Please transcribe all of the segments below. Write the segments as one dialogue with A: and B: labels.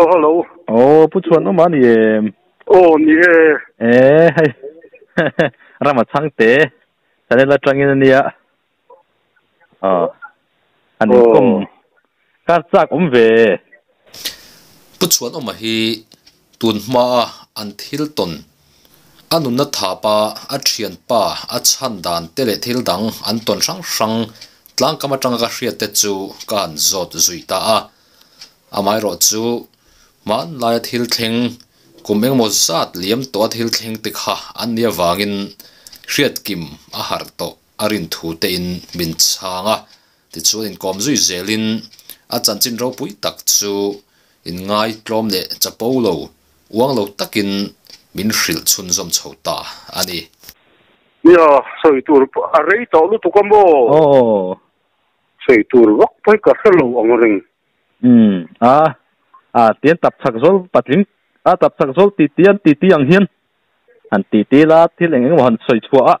A: hello hello.
B: oh bu chuan no man ye
A: oh ni e
B: eh hai rama chang te tane la changin ni ya à anh cũng cá chắc cũng về
C: bất chuẩn ông mà hi tuần mà anh thiếu tuần anh nuna thả pa a thiền pa a chan đàn tê lệ thiếu đằng anh tuần sáng sáng tlang kama trăng cái riết tết chú can zot zui ta a amai ro chú man lai thil thleng kum eng sát zat liam to thil thleng ha anh an nia wangin hriat kim a har to arin thu te in min changa ti chuan in kom zui lin a chan chin rau pui đặc chú in ngai tlom le chapolo uang lo takin min hril chun zom chota ani
A: ya soi tur a rei to lu tu kombo
B: oh
A: soi tur wak pai ka ông angring
B: hm à à tiền tập sạc zol patling à tập sạc zol tì tiền tì tì ang hiền hàn tì tì la thì lệnh anh hoàn sôi chua á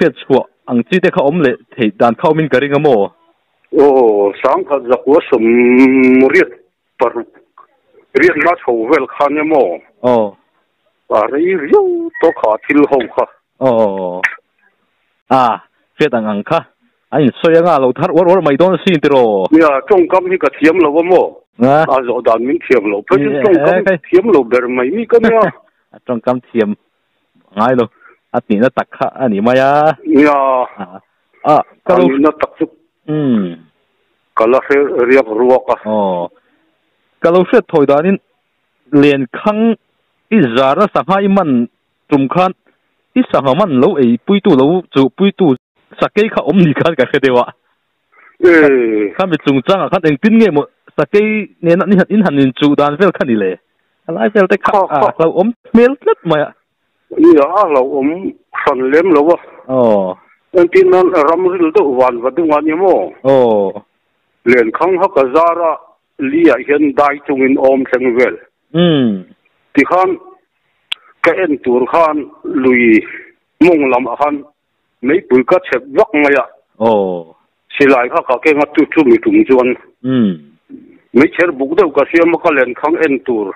B: chuyện chua ang chi để khâu ông lệ thì đàn khao mình cái gì ngamo
A: ô sáng thật giấc quá sum riết par riết mắt hầu vel khan ngamo
B: ô
A: à rồi riu to khá thiếu hầu khá
B: ô à chuyện đang ăn khá anh soi ngang à, lâu thắt quá quá mày đón xin rồi
A: nhà trong cam như cái thiếm lâu mò à rõ đàn mình thiểm lộ phải chứ trong cam thiểm lộ bèr mấy mi cái nữa
B: trong cam thiểm ngay luôn. À tiền nó tắc khá anh em ya
A: ya
B: à. à. à cái
A: nó tắc chút
B: um ừ.
A: cái lúc sẽ riêng ruột à.
B: Ờ cái lúc sẽ thôi đó nên liền khăng ít giờ nó sang hai mình trùng khăn. Ít sang hai mình lâu ấy bùi tu lâu chủ bùi tu sạc cái khá ôm đi khăn cái cái đấy wa
A: ừ
B: khăn bị trùng trang à khăn đừng tin nghe một สักโซลตีเตียนตีเตียงเฮียนอันตีตีละที่เหลงวันสวยชัวเฟียชัวอังจีเด็กเขาอมเละท
A: ี่ด่านเข้ามินกระริงมั้ง
B: โอ้ส
A: ังขารจะหัวสมเรียกปรุเรียนมาโชว์เวลคันยังมั้ง
B: โอ้อะ
A: ไรเรียวตัวขาทิลหงค่ะ
B: โอ้อ่าเ
A: ฟียดังอังค่ะอันสวยงามเราทัดว่าว
B: ่า
A: mấy chiếc bục đâu có xem mà có lên khăng en tour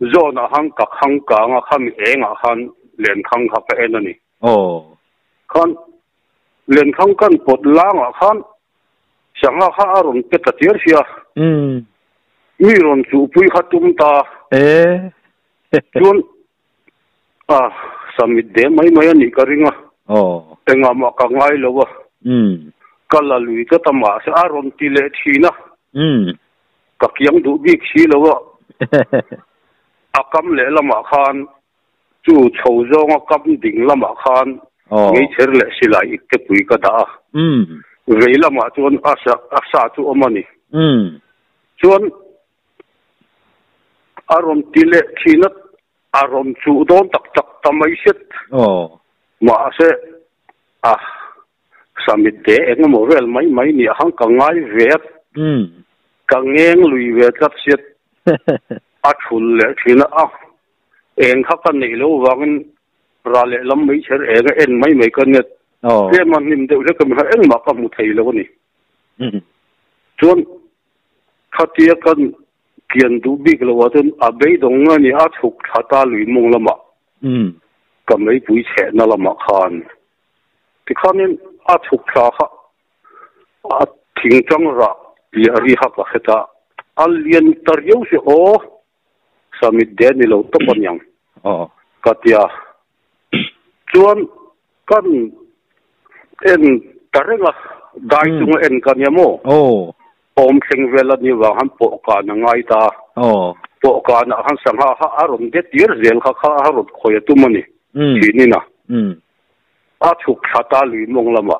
A: do na hang cặc hang cả ngà khăm é e ngà khăng khắp en này
B: ồ
A: khăn lên khăng căn bột lá ngà khăn sáng ngà khá arun tết tết tiệt xia
B: ừ
A: mi ron chú pui khát tum ta.
B: Ê e.
A: chun. À samit de mai mai ani karinga
B: ồ
A: tenga ma ka ngai lo wa.
B: Hmm. Ừ
A: kala lui ka tama sa aron ti le thina
B: ừ hmm.
A: กำเทียมง่ายเลยอันนี้น่าตักค่ะอันนี้มายาเนี่ยอ่าก็รู้น่าตักสุดอืมก็ละเรียกรัวก็อ๋อก็เราเสียถอยดานินเรียนคังอีจาระสังหายมันจุมคันอีสังหามันเราไอ้ปุยตู้เราจูปุยตู้สักเกยข้า
B: อม
A: càng nghe lùi về các siết à chun lệ thì nó à em khắc cái này lâu vàng ra lệ lắm mấy chữ em cái em mấy mấy cái này
B: thế
A: mà niệm đều rất cầm hai em mà cầm một thầy lâu này. Chuẩn khát tiếc cái kiến đủ biết là vợ thân à bây đông anh à chụp khát ta lùi mông lắm mà cái mấy buổi chè nó là mà khan thì khan nên à chụp khát à thỉnh trăng ra يهري حق خطا الين تريو سي او سامي داني لو تبن يام
B: اه
A: كاتيا جون كان ان ترنغ داي تو ان كان يمو
B: او
A: اوم سينغ ولا ني وا هم بو كان نغاي تا
B: او
A: بو كان هان سان ها ها ارون ديت ير زيل خا خا ارون خويا تو مني
B: تينينا ام
A: اتو خطا لي مونغ لما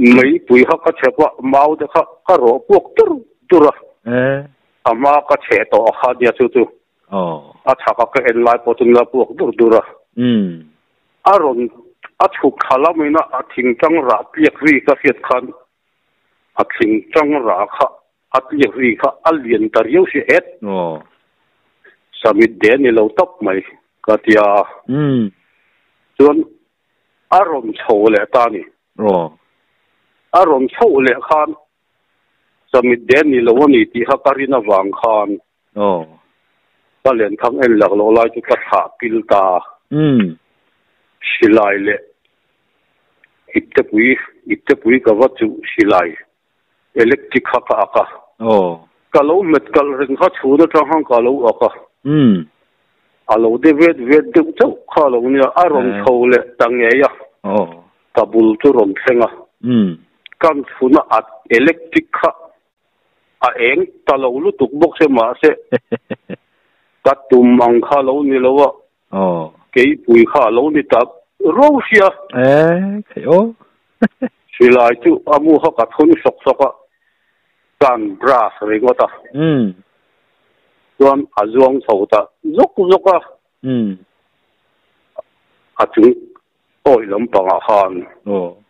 A: mấy bụi họ có chép qua máu đó họ có rõ buộc tur tur
B: à.
A: À mà có chép đó họ đi à chú tu
B: ờ
A: à chả có cái lại bộ tung là buộc tur tur à.
B: Ừ.
A: À rồi à chú khá là mình nó à thỉnh trong ra biết gì cái phiệt khăn. À thỉnh trong ra khá à biết gì khá à liền ta yêu sẽ hết
B: ờ
A: sao mình đến lâu tóc mày cái gì à
B: ừ.
A: Chuẩn à rồi sầu lại ta này,
B: ờ
A: อารมณ์เป็ดเตียร์เสียอืมมีรอนสูปุยขัดตุมตาเอ๊จวนอ่าสมิดเดไม่ไม่อันนี้ก็ริงอ่ะอ๋อแต่งามากังไงแล้ววะอืมก็ละลุยก็ตมาเสียอารมณ์ตีเลทีนะอืมก็เกียงดูบิ๊กชีแล้ววะอากำเละละมาคานจู่โชว์จงอากำดิ่งละมาคาน ngay cher le sila itte pui ka da mm veila ma chuan asa asa chu omani mm chuan arom tile thina arom chu don tak tak tamai set oh ma se ah samit de eng mo vel mai mai ni hang ka ngai vet
B: mm ka ngeng lui vet kat
A: set a thul le thina a eng kha ka nei lo wangin ra le lam mai cher e ga en mai mai kan net oh ke man nim de le kam ha en ma ka mu thei lo ni mm chon khatia kan kian du big lo wa ten a bei dong nga ni a. Thuk thata lui mong lama mm ka mai pui che na lama khan
B: ti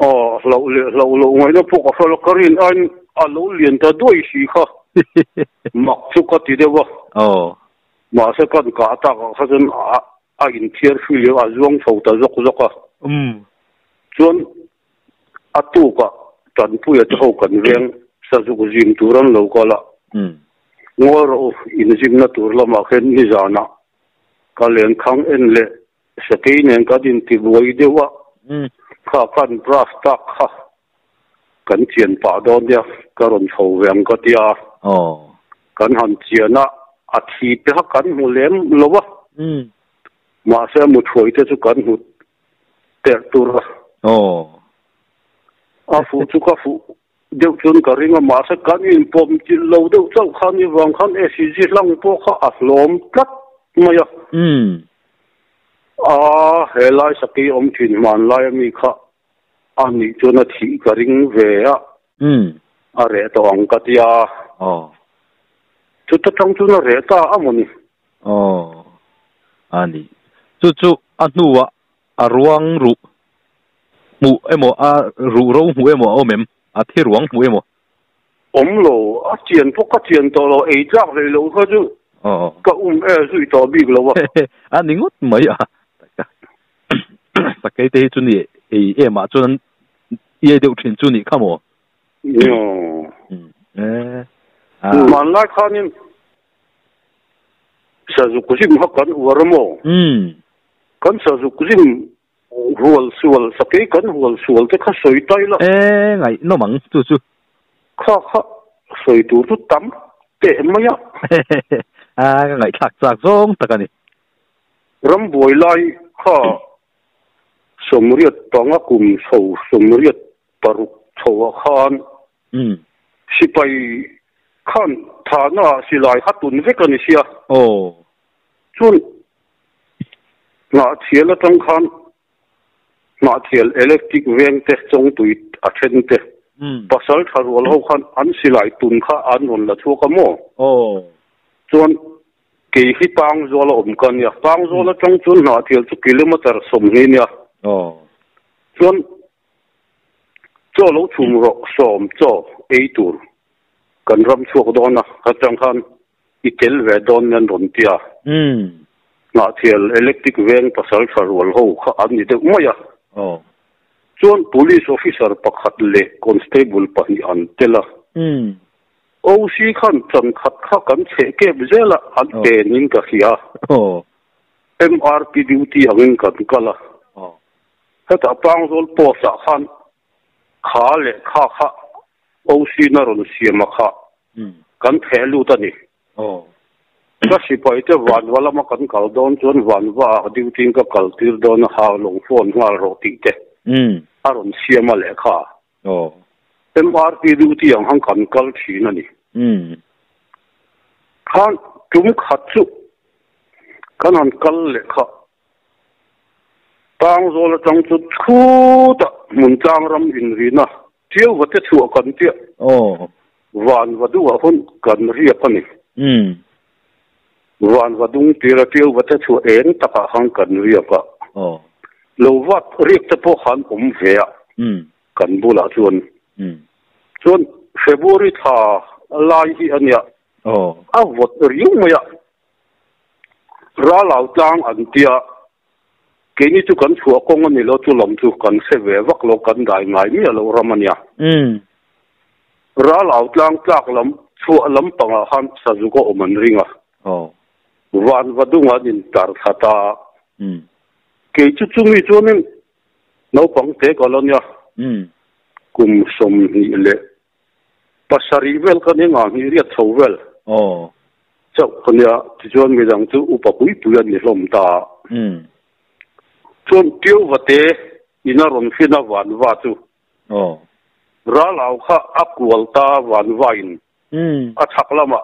A: ro pok tur tura eh ama ka che to kha dia chu tu
B: oh
A: a chaka ka en lai potun la pok dur dura
B: mm a
A: ron a chuk khalamina a thing tang ra piak ri ka fiat khan a thing tang ra kha a piak ri kha a lian tar yeu si et oh samit de ni lo top mai ka tia mm chuan a ron chho le ta ni oh a ron chho le khan samit de ni lo ni ti ha karina wang khan 哦，个连康en lạc lo lai ข้าพันปราสตักข้ากันเทียนป่าโดนเดียกระรนโถเวียงก็เดีย
B: อ๋อ
A: กันหันเจียนะอาทิตย์ฮักกันหูเลี้ยมลวะ
B: อืม
A: มาเสียมุดหวยเจ้ากันหูเตะตัว
B: อ๋อ
A: อาฟูจุกฟูเดี๋ยวจนกระริงมาเสียกันยินปมจินเราเดี๋ยวเจ้าขันยิวังขันเอซิจิลังโปข้าอัดลมกลับมาอ่ะ
B: อืม
A: à hệ lai sắc kỳ ông thuyền mòn lai mi khọ anh đi cho nó thi cái ring về á.
B: Um
A: à rẻ tao ăn cái gì à
B: ờ
A: chú ta trong chú nó rẻ ta à mà nè.
B: Ờ anh đi chú chú anh nu à à ruang ru. Mu em à ru rau mu em à mềm à thi ruộng mu em
A: ôm lô à chuyện phúc cái chuyện tao lo ai chắc rồi lâu cái chú
B: ờ
A: cái um ai suy to bị lâu à
B: anh đi ngót mấy à tất cả tất cái thế chú này thier hui le a zuang tho ta zok zok a 嗯，
A: chuan a tu ka tan pu ya tho kan veng sa zu ku jim turan lo ka la 嗯， ngor in jim na tur la ma khen ni zana ka len khang en le sa ke nen ka din ti boi de wa
B: 嗯，
A: kha kan
B: brass ta kha kan chian pa don dia
A: ka ron tho veng ka tia 哦， kan สมเรียดตองกุมโซสมเรียดปรุกโชวคาน
B: อืม
A: สิไปข้านฐานะสิลายขัดตุนเวกันเสีย
B: โอ้
A: จุนหนาเทียละจังคันหนาเทียลเอเล็กทริกเวงเตจงตุยอาเชนเตปัสสาวะทารวลเขาคันอันสิลายตุนข้าอันนนละชัวกโม
B: โอ้
A: จนกี่ที่ปังโซละอมกันเนี่ยปังโซละจังจุนหนาเทียลจุกิเลมาตรสมเนีย
B: 哦，
A: ส่วนจ่อลงชุมรกสอมจ่อเอตูรกันรำชวกดอนนะกระจังคันอีเทลเวดอนนั่นดนเตีย
B: อืม
A: นาเทียลอิเล็กทริกเวงภาษาสรวนหูขอันนี้เด็กไม่ยะ
B: อ๋อ
A: จวน police officer ปักขัดเล็ก constable ปันอันเตละ
B: อืม
A: โอ้สิขันจังขัดข้ากันเชเก็บเจละอันเตนินกะเสีย
B: อ๋อ
A: MRP duty ยังกันกะละ nin ka khia 哦 MRP duty angin kan kala 哦 heta pang zol po sa khan kha le kha kha OC na ron siama kha
B: 嗯
A: kan thelu ta ni
B: 哦
A: ka sipai te van wala ma kan kal don chuan van wa duty ka kal tir don ha long phone ngal ro ti te
B: 嗯
A: aron siama le kha
B: 哦
A: MRP duty ang hang kan kal thi na ni
B: 嗯
A: khan tum khat chu kan an kal le kha Tang zo la tang chu thu ta mun tang ram in ri na tiu wa te chu kan tia
B: 哦
A: van wa du wa hun kan ri pa ni
B: 嗯
A: van va dung tira tiêu va te chu en taka hang kan ria ka
B: oh
A: lo wat riek te po khan um ve
B: mm
A: kan bula chuan
B: mm
A: chuan february tha lai hi ania
B: oh
A: a vot riu maya ra lau tlang an tia ke ni chu kan chua kong ani lo chu lom chu kan se ve vak lo kan dai ngai mi lo ramania
B: mm
A: ra lau tlang tlak lam chu lam panga han sa zu ko oman ringa
B: oh
A: van vadunga din tar thata
B: mm
A: ke chu chu mi chu nin no pang te kolonia
B: mm
A: kum som ni le pasari vel kan nga ni riat tho vel
B: oh
A: chau konia ti chuan mi dang chu upa pui pui an ni hlom ta mm chuan tiu vate ina ron fina van va chu
B: oh
A: ra lau kha akwal ta van vain
B: mm
A: a thak lama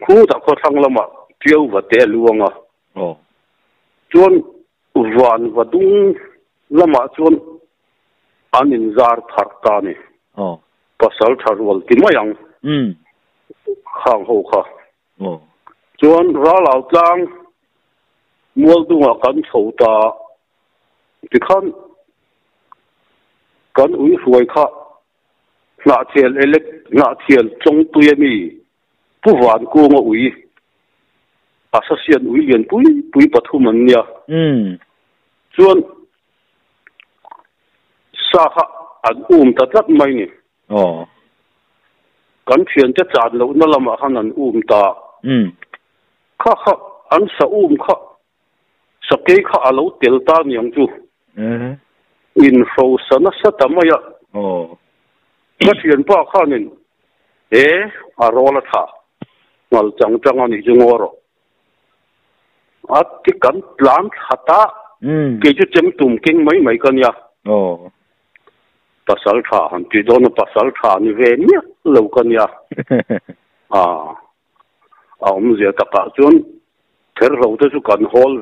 A: khu da ko thang lama tiu vate luanga
B: oh
A: chuan van vadung lama chuan an in zar thar ta ni
B: oh
A: pasal thar wal ti mayang
B: mm
A: khang ho kha
B: oh
A: chuan ra lau tlang mual dunga kan chho ta ti khan kan ui huai kha na thiel elek na thiel chong tuyami pu van ko ngo ui asa sian ui lian pui pui pathum an nia
B: mm
A: chuan sa kha an um ta tlat mai ni
B: oh
A: kan thian te chan lo na lama han an um ta
B: mm
A: kha kha an sa um kha sa ke kha alo tel ta niang chu in fo sana sa tamaya
B: oh
A: ka thian pa kha nin e a rola tha ngal chang chang ani jungoro at ti kan plan hata
B: mm ke
A: chu chem tum king mai mai kan ya
B: oh
A: pasal tha han ti don pasal tha ni ve ni lo kan ya à. Ông giờ tất cả chuyện thế rồi tôi chú cần hol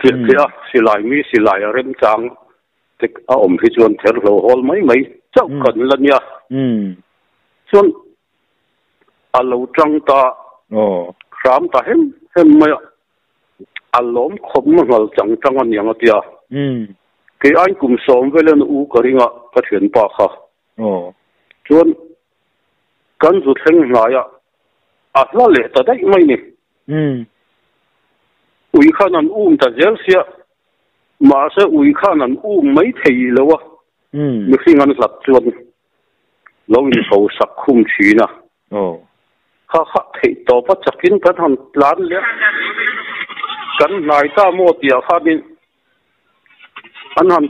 A: เพียเพียสิลายมีสิลายเริ่มจังติกอาอมพิจวนเทอร์โลฮอลไม่ไม่เจ้ากันละเนี่ย
B: อืม
A: ส่วนอาลูจังตา
B: โอ้
A: สามตาเห็นเห็นไหมอาล้มคมมันเราจังจังอันยังอ่ะเดีย
B: อืม
A: คืออันกลุ่มสองเวลานูก็ริงอ่ะก็เห็นปากค่ะ
B: โอ้
A: จวนกันสุดเห็นหลายอ่ะอาละเลยแต่ได้ไม่นี่
B: อืม
A: về thì Ừ. thì à xì lại mi xì lại ở bên trang thì à ông thì thế rồi hol mấy mấy nha mm chuyện à lâu ta ta mấy à lóm không mà anh tia mm cái anh cùng sống với lên u cái kha oh. Chuyện cần lại à à là ta đấy mấy nè ui khan an ta zel sia ma se ui khan an mai thei lo wa mi khing an lat chuan lo in ho sak khum china kha kha thei to pa chakin kan han plan le kan nai ta mo tia kha din an han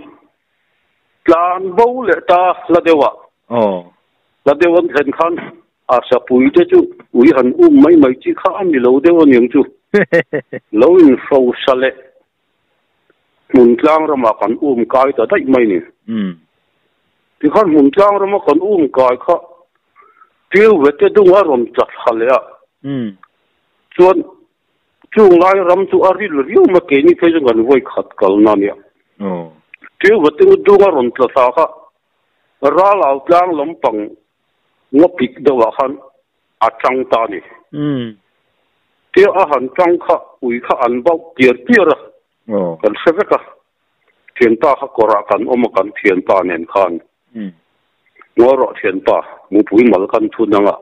A: plan bo le ta la dewa
B: oh.
A: La dewan hen khan a sa pui te chu ui han um mai mai chi kha an ni lo dewa ning chu lo in fo sale mun tlang rama kan um kai ta dai mai ni
B: mm
A: ti khan mun tlang rama kan um kai kha tiu vete dunga rom chat halya
B: mm
A: chuan chung lai ram chu ari lu riu ma ke ni phei kan voi khat kal na nia
B: oh
A: tiu vete dunga rom tla sa kha ra lau tlang lam pang ngo pik da wa khan a chang ta ni
B: mm
A: te a han chang kha ui kha an bau tier tier a
B: oh
A: kan se veka thian ta kha kora kan oma kan thian ta nen khan
B: mm
A: ngoro thian ta mu pui mal kan thu nanga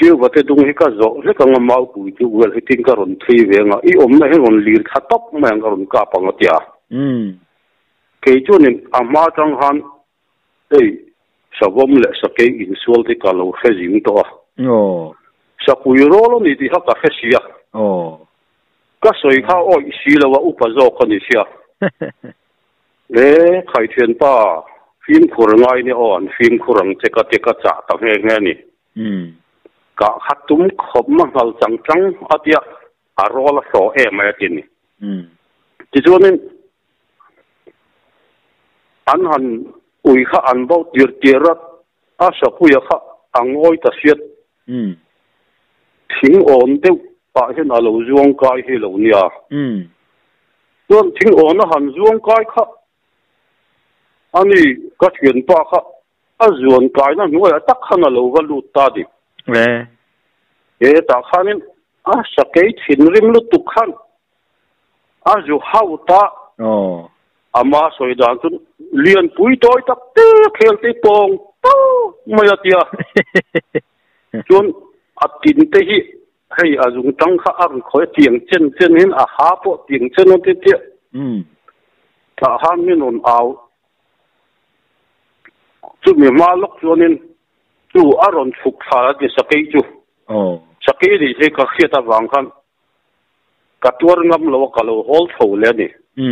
A: kêu vật cái dung hi ka zo le ka ngamau pui chu wel hi tin ka ron thri ve nga i om na he ron lir kha top ma ka ron ka pa nga tia mm ke chu nin ama chang han ei savom le sa ke in sual te ka lo he jing to oh sa pui ro lo ni ti ha ka he sia
B: oh
A: ka soi kha o i si lo wa upa zo ka ni sia le khai thian pa phim khur ngai ni on phim khurang che ka te ka cha ta nge nge ni
B: mm
A: ka hatum khom ma hal chang chang atia a rola so e ma tin ni
B: mm
A: ti chuanin an han ui kha an bo tir tirat a sa puya kha angoi ta siat mm thing on deuh pa hian alo zuang kai hi lo nia
B: mm
A: chuan thing on a han zuang kai kha ani ka thian pa kha a zuan kai na nuai a tak khan alo va lut ta di
B: le
A: e ta khanin a sakai thin rim lu tu khan a zu hau ta
B: ồ
A: ama soi dan chun lian pui toi tak te khel te pong to maya tia chun a tin te hi hei a zung tang kha ar khoi tiang chen chen hin a ha po tiang chen te te
B: ừ
A: ta han min on au. Chu mi ma lok chuanin chu aron phuk pha de sakai chu.
B: Ồ
A: sakai ri he ka khiata wang khan. Ka tuar ngam lo ka lo hol tho le ni.
B: Ừ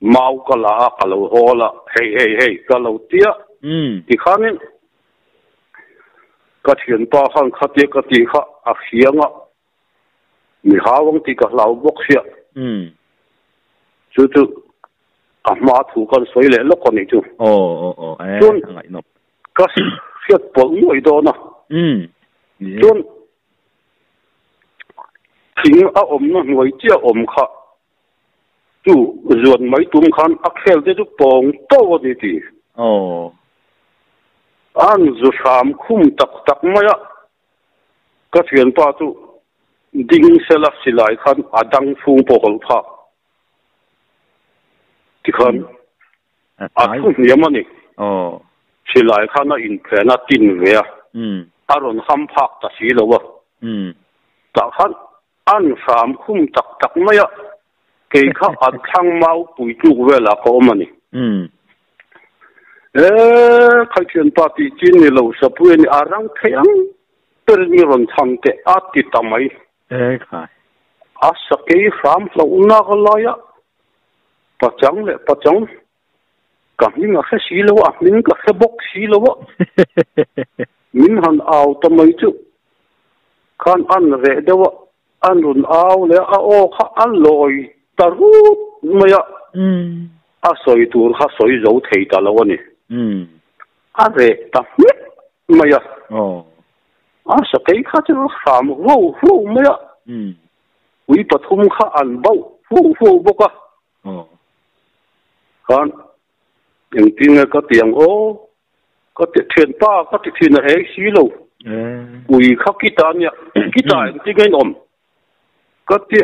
A: mau ka la ka lo hola. Hei hei hei ka lo tia.
B: Ừ
A: ti khanin ka thian pa khan khate ka ti kha a hianga mi hawang ti ka lau bok sia
B: ừ
A: chu chu a ma thu kan soi le lo ko ni chu
B: ồ ồ ồ Chun. ngại nộp
A: noi do na
B: ừ chun
A: thing a om na noi chia om kha chu zuan mai tum khan a khel de chu pong to ni ti
B: ồ
A: an zu sam khum tak tak maya. Ka thian pa chu ding sela silai khan adang phung po hol pha. Ti khan
B: à a thu
A: niamani
B: ồ
A: silai khan a in phena tin ve
B: ừ
A: aron ham phak ta si lo wa
B: ừ
A: ta khan an sam khum tak tak maya. Ke kha an thang mau pui chu ve la ko mani
B: ừ
A: เออใครเขียนปาปีจีนนี่เราสับเวนี่อารังเทียงเป็นมีรอนทำแต่อาติดตามไหม
B: เอ้ค่ะ
A: อาสกีฟามเราหน้าก็ลอยอะปะจังเลยปะจังกับนี่ก็แค่สีแล้วอ่ะนี่ก็แค่บกสีแล้วอ่ะมินหันเอาทำไมจุขันอันเรเดวะอันรุนเอาเลยอาโอข้าอันลอยตารูดไม่อะอาสอยตัวข้าสอยเราเทิดตาแล้ววะนี่
B: ê
A: khai thian pa ti chin ni lo sa
B: pu
A: ni arang thayang per ni ron tham te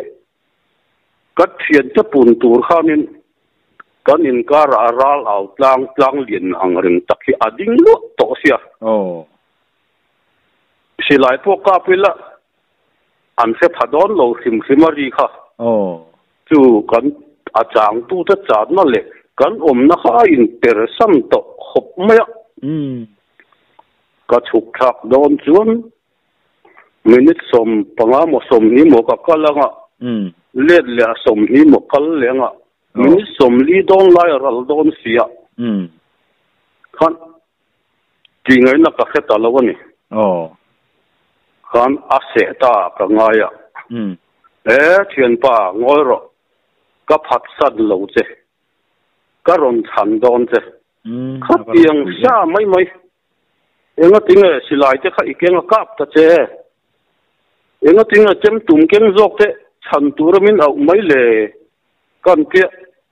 A: a ti tamai ê. Khai a sa ke ram lo na ga la ya pa chang le pa chang ka mi nga kha si lo a min ka kha bok si lo wa min han aw tamai chu khan an re de wa an run aw le a o kha an loi taru maya ừ a soi tur kha soi zo thei ta lo ni ừ a re ta maya ồ a sa ke kha chu ram ro ro maya ừ wi pathum kha an bau fu fu boka ồ khan yang tinga ka tiang o ka ti thian pa ka ti thin he si lo ê wi kha ki ta nya ki ta ang ti ngai om ka ti ka thian cha pun tur khanin kan in ka ra ral au tlang tlang lien ang ring takhi ading lo to sia
B: ồ
A: silai po ka pila an se phadon lo sim simari kha
B: ồ
A: chu kan a chang tu ta chan na le kan om na kha in per sam to khop maya
B: ừ
A: ka chuk thak don chuan minute som panga mo som ni mo ka kalanga
B: ừ
A: let le som ni mo kal lenga
B: minute
A: som li don lai ral don sia
B: ừ
A: khan ti ngai na ka kheta lo ni
B: ồ
A: khan a se ta ka ngaya
B: ừ
A: e thian pa ngoi ro ka phat san lo che ka ron chan don che
B: ừ kha tiang sa
A: mai mai enga tinga silai te kha ikenga kap ta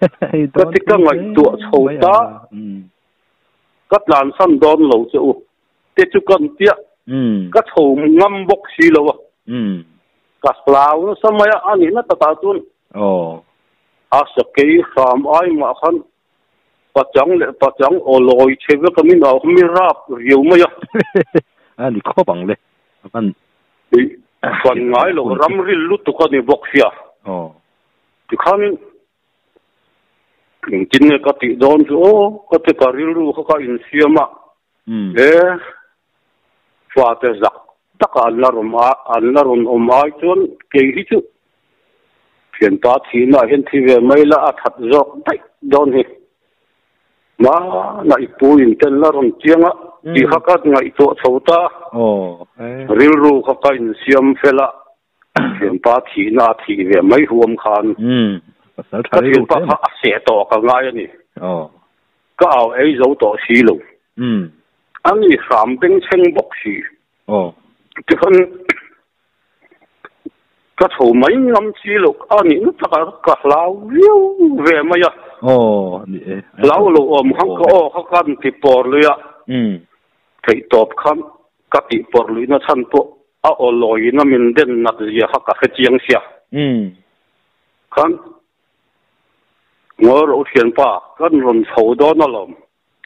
B: hoạt khác ổn vậy a ram tin chang bok sa mau chu wel hen kan in la ta api ka wa ha ka mu thei lo ni ừ. Ka chuk thak san don don fa te mi pa pa ni a mingin ka nei ve a ừ. A pa in a thian pa atlan sana te an tianga e tu te fa ka fa ten fa ten nei lenga a pu in a thian pa atlan sana an ron tianga Có thích các ngành tụa sầu ta. ừ.
A: Lo che u te chu kan tia
B: ừ
A: ka tho ngam bok si lo wa
B: ừ
A: ka slaw no samaya ani na ta ta tun
B: ồ
A: a sa ke kham ai ma khan pa chang le pa chang o loi cheve ka min au mi rap riu ma ya
B: à đi khó bằng lên bạn fan ngai lo
A: ram ril lu tu ka ni bok sia
B: ồ.
A: Ti khan in tin ne ka ti don chu o ka te ka ril ru ka in siama
B: ừ.
A: E fa te zak tak an la rum a an la rum om ai chon ke hi chu phiền ta na hen thi ve mai la a that zok dai don hi ma na i pu in ten la rum chianga
B: ti kha
A: ka ngai to chota
B: ồ. Ê.
A: Ril ru kha ka in siam fela thiền pa thi na thi về mấy huom khan
B: ừ cái thiền pa ha
A: sẽ to cả ngay ni
B: ồ
A: cái áo ấy dấu to xí luôn
B: ừ.
A: Anh ấy sắm bên chân bốc xí.
B: Ồ
A: cái con cái chỗ mấy năm xí luôn anh ấy nó tất cả lão liu về mà ya
B: ồ lão lu om hang ko
A: ha kan ti por lu ya
B: ừ.
A: Thei top khan ka ti por lu na chan po a o loi na min den na ya ha ka chiang sia ừ khan ngor o thian pa kan ron chho do na lom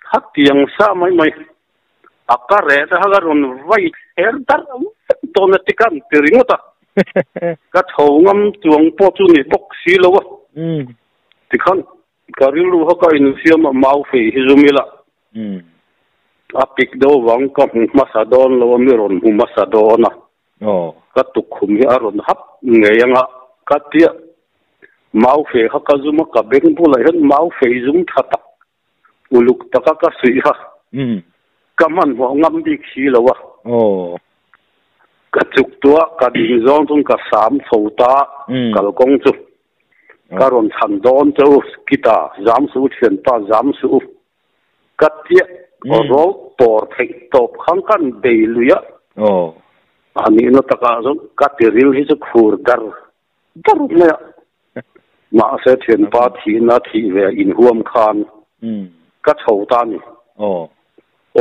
A: ha tiang sa mai mai a ka re ta ha ron vai er dar to na ti kan ti ring ta ka chho ngam chuang po chu ni bok si lo wa
B: ừ
A: ti khan ka ri lu ha ka in siam mau fe hi zumila
B: ừ
A: a pik do wang ka masadon lo mi ron hu masadona
B: ồ
A: ka tu khum hi aron hap nge yanga ka tia mau fe ha ka zuma ka beng bu la hen mau fe zum thata uluk taka ka sui ha.
B: Ừ.
A: Ka man ho ngam dik si lo wa
B: ồ.
A: Ka chuk tua ka ding zong tung ka sam tho ta
B: ừ.
A: kal kong chu
B: ka
A: ron chan don chu kita zam su thian pa zam su ka
B: Mm. ro
A: por thei top khang kan be luya
B: ồ.
A: Ani no taka zo ka ti ril hi chu khur dar dar me ma se thian pa thi na thi ve in huam khan
B: ừ
A: ka chho ta ni
B: ồ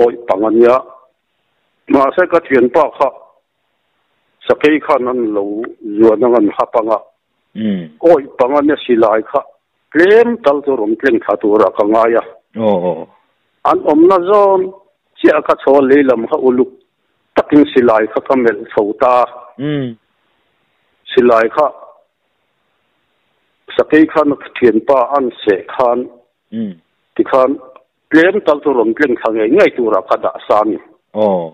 A: oi pangan ya ma se ka thian pa kha sakai khan an lo zuan an hapanga
B: ừ
A: oi pangan ya silai kha klem tal to rom kleng tha tu ra ka nga ya
B: ồ ồ
A: an om na zon chia ka chaw le lam kha uluk takin silai kha ka mel chhota
B: ừ
A: silai kha sakai khan thian pa an se khan ti khan klem tal to rom kleng thang ngai ngai tu ra ka da san
B: ồ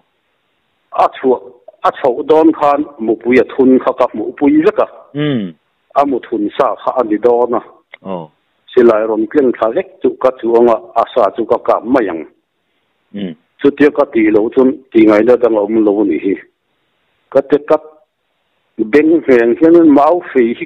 A: a chu a chho don khan mu pui a thun kha ka mu pui veka
B: ừ
A: a mu thun sa kha ani dona
B: ồ
A: silai rom kleng tha vek chu ka chu anga asa chu ka ka mayang
B: ừ
A: chu tia ka ti lo chun ti ngai na dang om lo ni hi ka te ka beng heng hian mau fe hi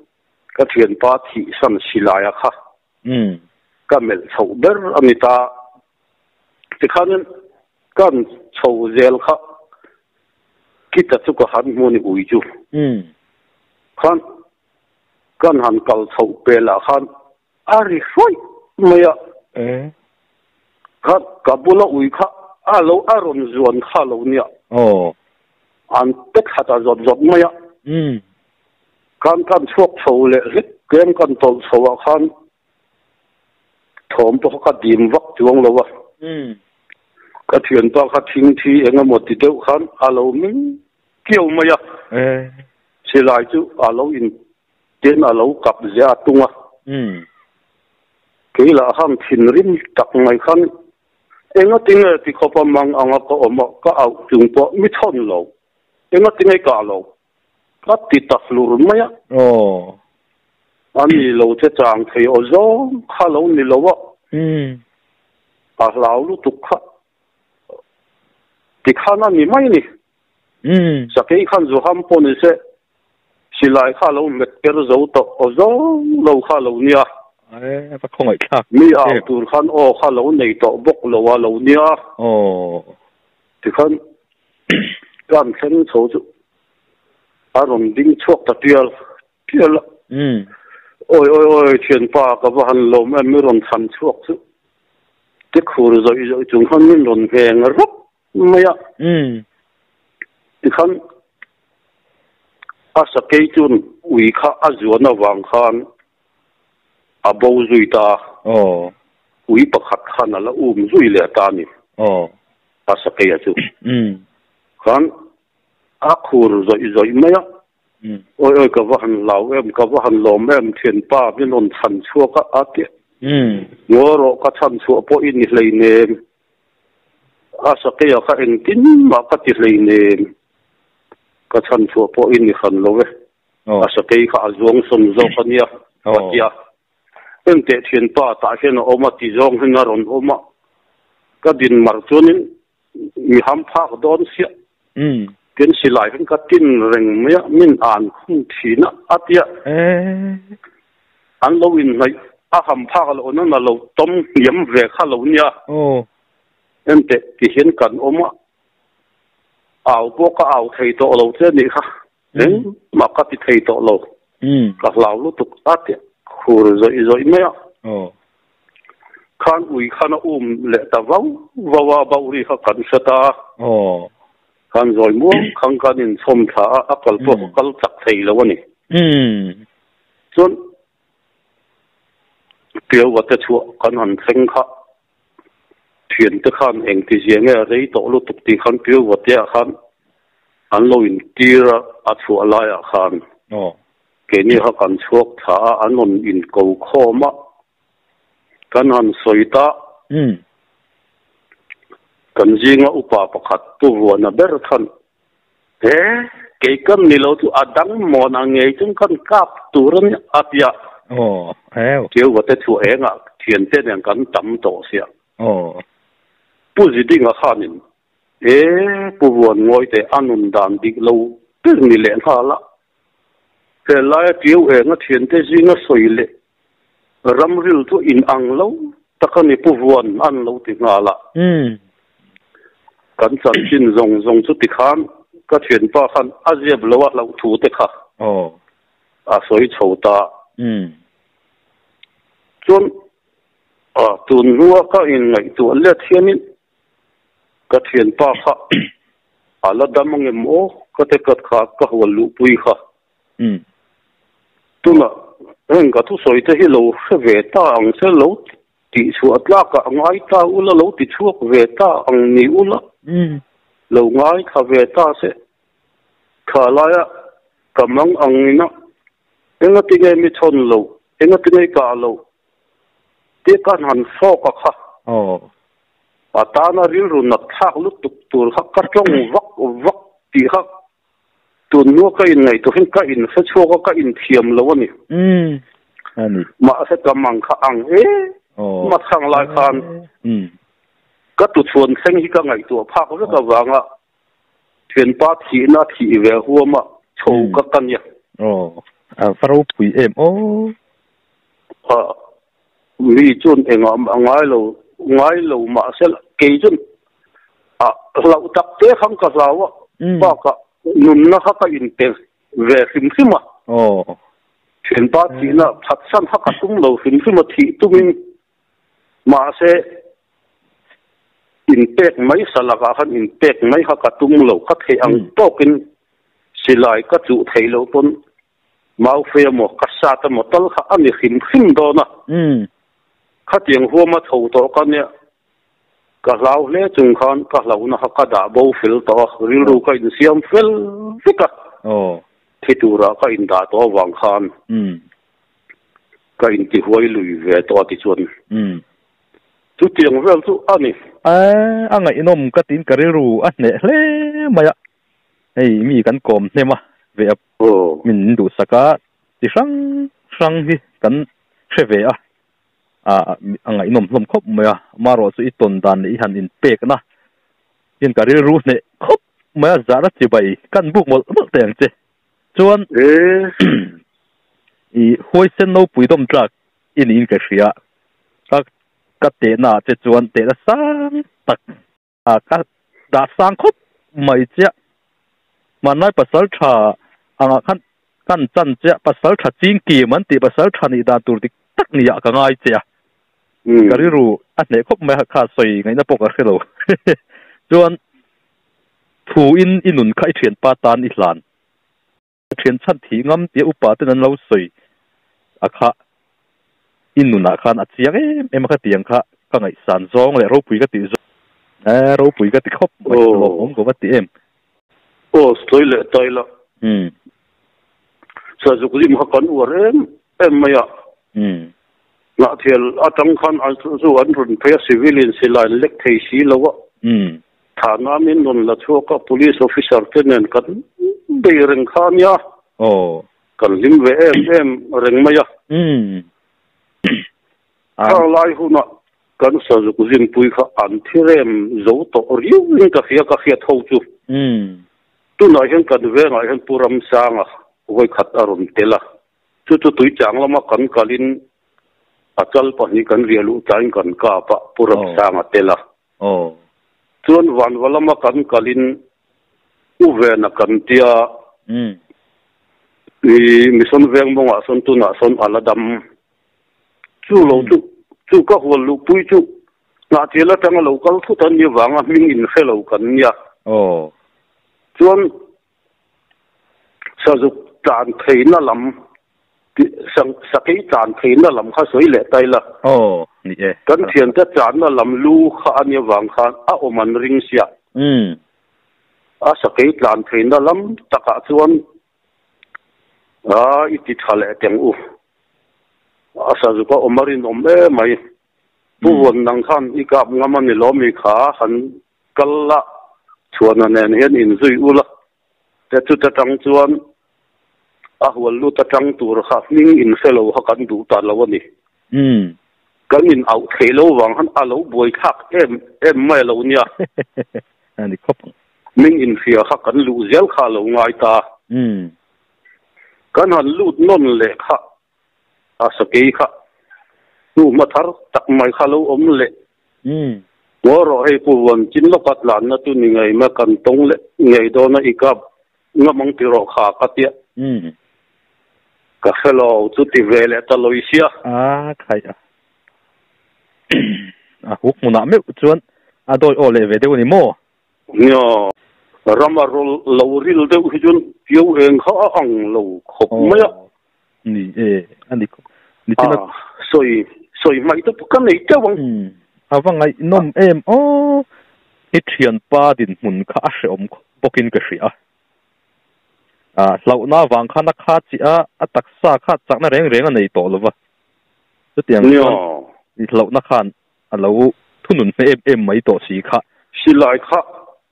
A: da chho ni ồ tem kha kan hanin fun hum phek dona ta u thit lu tuk plan pa mau vot kan von na ừ february khatir tuk thonei kham lu tha kan nia ồ tem ha ka lo hum het thei si lo kut kut lu tuk kham o ni pui la kut du to ko chen phong hum thei chu ka sa hin na tur bi ka sa na don si lo ka te ừ ma se ka tum ber chu ka thian pa thi san silaya kha
B: ừ
A: ka mel chho ber anita ti khanin kan chho zel kha kita chu ko han mu ni ui chu
B: ừ
A: khan kan han kal chho pe la khan ari foi maya
B: ế
A: khan kabula ui kha alo aron zuan kha lo nia
B: ồ
A: an tek hata zot zot maya
B: ừ
A: kan kan chuak chho le rit kem kan tol chho a khan thom to ka dim vak chuang lo wa
B: ừ.
A: Ka thian pa kha thing thi enga mo ti deuh khan alo min kiau maya
B: ế
A: silai chu alo in. Ten alo kap zia tunga
B: ừ.
A: Ke la ham thin rim tak ngai khan enga tinga ti khopa mang anga ko oma ka au chung po mi thon lo enga tinga ka lo ก็ติดตักลุรไม่อะ
B: โอ้
A: อันนี้เราจะจางเทอโซข้าเรานี่เราว่า
B: อืมแ
A: ต่เราลูกตุกข้าติข้านั่นนี่ไม่นี่
B: อืม
A: สักกี่ขั้นจะทำปนิเสสิไลข้าเราเม็ดเกลือโซตอโซเราข้าเราเนี่ยเ
B: อ้ยปะคงไอ้ข้ามีเอา
A: ตัวขั้นโอข้าเราในตอบกเราว่าเราเนี่ย
B: โอ้
A: ที่ขั้นการแข่งโซจู ka ti ta flur maya ồ ani lo te chang thei o zo kha lo ni lo wa ừ a lau lu tu kha ti khana ni mai ni ừ sa ke khan zo ham po ni se silai kha lo met per zo to o zo lo kha lo nia ế bắt không phải khác mi a Em. tur khan o kha lo nei to bok lo wa lo nia
B: ồ ti
A: khan kan khen cho chu. A ron ding chok tial ừ ôi ôi ôi thiền pa ka ba han lo em mi ron than chuak chu te khur zo i zo chung khan min ron heng rop maya ừ ti khan a sa ke chun ui kha a zuana wang khan a bo zui ta ồ ui pakhat khan ala um zui le ta ni ồ a sa ke chu ừ khan a khur zo i zo i
B: maya
A: ôi ôi cái vợ lão em. Cái vợ lòm em thiên ba bên on thành chua át tiệt ngô rồi cái thành chua po in nêm à sao cái cái anh tin mà cái tiệt lấy nêm cái thành chua po in khăn lâu ấy
B: à
A: sao cái cái azong sum zo cái nia.
B: Cái tia.
A: Em tiệt thiên ba ta hiện ở mà tí zong hình ở on ôm cái din mar chunin mi ham phak don sia ken si lai kan ka tin reng me min an khum thina atia an lo in nai a ham phak lo na na lo tom yem ve kha lo nia
B: o
A: em te ti hian kan oma aw po ka aw thei to lo che ni kha
B: eng
A: ma ka ti thei to lo ka lau lu tuk atia khur zoi zoi me
B: o
A: khan ui khana um le ta vau vawa bauri kha kan sata
B: o
A: khan rồi mua khang khan in chom tha a kal po kal chak thei lo ni
B: um
A: chon tiêu wat ta chu kan han theng kha thuyền te khan eng ti jiang e rei to lu tuk ti khan tiêu wat ya khan an lo in tira a chu ala ya khan
B: o
A: ke ni ha kan chuak tha an on in ko kho ma kan han soita
B: um kan
A: zinga upa pakhat tu na ber than he ke kam ni lo tu adang na nge chung kan kap turan apya
B: oh eo
A: kêu wa te chu enga thian te nang kan tam to sia
B: oh
A: pu ji ding a khanin e pu won ngoi te anun dan dik lo tu ni le kha la te la kêu enga thian te zinga soi le ram ril tu in ang lo takani pu won an lo ti nga la um kan chan chin zong zong chu ti khan ka thian pa khan a ziab lo lo thu te kha
B: oh
A: a soi chho ta
B: um
A: chun a tun nuwa ka in ngai tu le thianin ka thian pa kha ala damang em o ka te kat kha ka hwal lu pui kha
B: um
A: tuna en ka tu soi te hi lo se ve ta ang se lo ti chu atla ka ngai ta ula lo ti chuak ve ta ang ni ula
B: um
A: lo ngai kha ve ta se kha la ya kamang ang ina enga ti ngai mi chon lo enga ti ngai ka lo te kan han so ka kha
B: oh
A: ata na ril ru na thak lu tuk tur kha ka tong vak vak ti kha tun nu ka in ngai to hin ka in se chu ka in thiam lo ni
B: um ani
A: ma se kamang kha ang
B: ม
A: าทางลายคันก็ตุดชวนเส้นที่ก็ไงตัวภาคก็กำลังอ่ะเทียนป้าทีน่าทีเวหัวมาโชว์ก็กันเนี่ย
B: อ๋ออ่าฟรูปุยเอ็มโอ
A: อ่ามีจุนเองอ่ะง่ายเราง่ายเรามาเสียกี่จุนอ่ะเราตักเตะคำกับเราอ่ะ
B: บอ
A: กกับนุ่มนะครับก็อินเตอร์เวสิมซิมอ่ะ
B: อ๋อ
A: เทียนป้าทีน่ะพัดสั้นพักตุ้งเราสิมซิมมาทีตุ้ง e oh ma thang lai khan um ka tu chuan seng hi ka ngai tu phak ru ka wanga thuyền pa thi na thi ve huama chou ka kan ya oh a faro pui em oh a mi chun enga ngai lo ngai lo ma sel ke chun a lo tak te kham ka lawa um ba ka nun na ha ka in te ve sim sima oh thuyền pa thi na phat san ha ka tum lo sim sima thi tumin ma se in pek mai salaka khan in pek mai ha ka tum lo ka the ang Mm. tokin silai ka chu thei lo pon mau fe mo ka sa ta mo tal kha ani khim khim do na
B: um
A: kha tiang hu ma tho to ka ne ka lau le chung khan ka lau na ha ka da bo fil to ril ru ka in siam fel fika
B: oh
A: thitura ka in da to wang khan
B: um
A: ka in ti huai lui ve to ti chun
B: um
A: tu tiang vel tu ani
B: à anh ấy nom cái tin cái ru anh này lẽ mà ya ấy mi kan kom ne ma về mình đủ saka thì sang sang hi kan sẽ về à à anh ấy nom nom khop mà mà rồi sự tôn đàn ý han in pek na in cái ru ne khop mà giá rất chỉ bay kan buk một một tiền chứ chuan
A: e
B: i hoi sen no pui dom trak in in ka ria ka ka te na che chuan te la sang tak a ka da sang khop mai che man nai pasal tha anga khan kan chan che pasal tha ching ki man ti pasal tha ni da tur dik tak ni ya ka ngai che
A: mm ka ri
B: ru a ne khop mai kha soi ngai na pok a khelo chuan thu in inun khai thian pa tan i hlan thian chan thi ngam ti upa te nan lo soi a kha inuna khan a chiang em em kha tiang kha ka ngai san zong le ro pui ka ti zo e ro pui ka ti khop Oh. lo om ko ka ti em
A: o stoi le toi la
B: hm
A: sa zu lim ha kan war em em maya
B: mm
A: na thial atang khan al zu an run phe civilian silai lek thei si lawa
B: mm
A: thana min non la choka police officer tenen kan be reng khan ya
B: oh.
A: Kan lim ve em em reng
B: maya mm ka
A: lai huna kan sa zu zin pui kha an thirem zo to riu ni ka khia ka khia thau chu tu na hian kan ve nga hian puram sanga voi khat aron tela chu chu tui chang lama kan kalin achal pa ni kan rialu tain kan ka pa puram Oh. sanga tela
B: oh
A: chuan van walama kan kalin u ve na kan tia
B: mm
A: i mi son veng bonga son tu na son aladam chu lo chu chu ka hol lu pui chu. Na tela tang lo kal thu tan ni wanga ming in hello kan nia.
B: Oh
A: chuan sa dục tràn thei na lam. Sang sakai tràn thei na lam kha soi le tai la.
B: Oh ni e. Kan
A: thian ta tràn na lam lu kha ania wang khan a oman ring sia.
B: Mm
A: a sakai tràn thei na lam taka chuan a iti thale teng u a sa dục a omarin om e mai
B: pu
A: won nang khan i kap ngama ni lo mi kha han kalla chuan anen hian in zui ula te chu ta tang chuan a hual lu ta tang tur kha ning in felo ha kan du ta lo ni
B: mm
A: kan in au thelo wang han a lo boi thak em em mai lo nia
B: ani khop
A: ming in fia kha kan lu zel kha lo ngai ta
B: mm
A: kan han lut non le kha a sa ke kha tu ma thar tak mai kha lo om le
B: mm
A: wo ro hei pu wan chin lo kat lan na tu ni ngai ma kan tong le ngai do na ikap ngamang ti ro kha ka tia
B: mm
A: ka felo chu ti vele ta loisia
B: a khai a a huk muna me chuan a doi o le ve de ni mo
A: nyo rama rol lo
B: ril de hi jun
A: piu eng kha ang lo khop maya ni e ani khop ni a tina soi soi mai to kan nei te wang
B: mm awangai nom em o i thian pa din mun kha a hre om bokin ka hria a slau na wang kha na kha chi a a taksa kha chakna reng reng a nei to lova chu tiang nyo ni slau na khan a lo thunun me em em mai to si kha
A: silai kha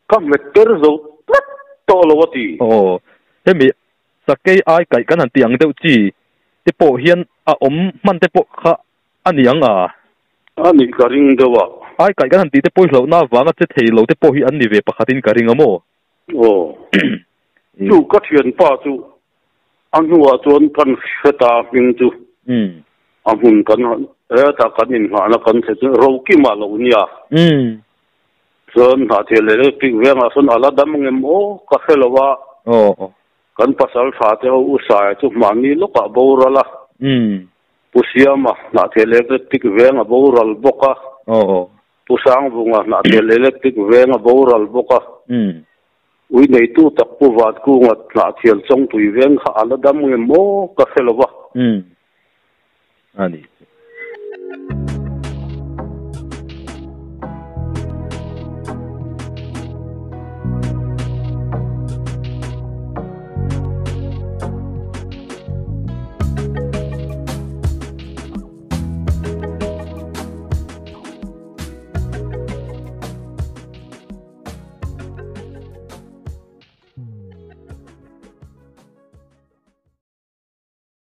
A: ka meter zo tat to lo wati
B: oh hemi sakei ai kai kan han tiang deuh chi te po hian a om man te po kha aniang a.
A: Ani ka ring de wa.
B: Ai kai kan ti te poi hlo na wanga che thei lo te po hi an ni ve pakhatin ka ring amo
A: o.
B: Chu
A: ka thian pa chu ang huwa chuan kan heta ming chu
B: mm
A: a hun kan e ta kan in ha na kan chu ro ki ma lo nia.
B: Mm
A: chuan ha the le pi venga son ala dam ngem o ka helowa
B: oh oh
A: kan pasal fa te u sa chu mani lo ka borala
B: mm
A: pusiama na the le le tik venga boral boka.
B: Oh.
A: Pusang bunga na the le le tik venga boral boka.
B: Mm
A: ui nei tu tak pu wat ku ngat na thial chong tui veng kha ala dam ngem o ka helowa
B: mm ani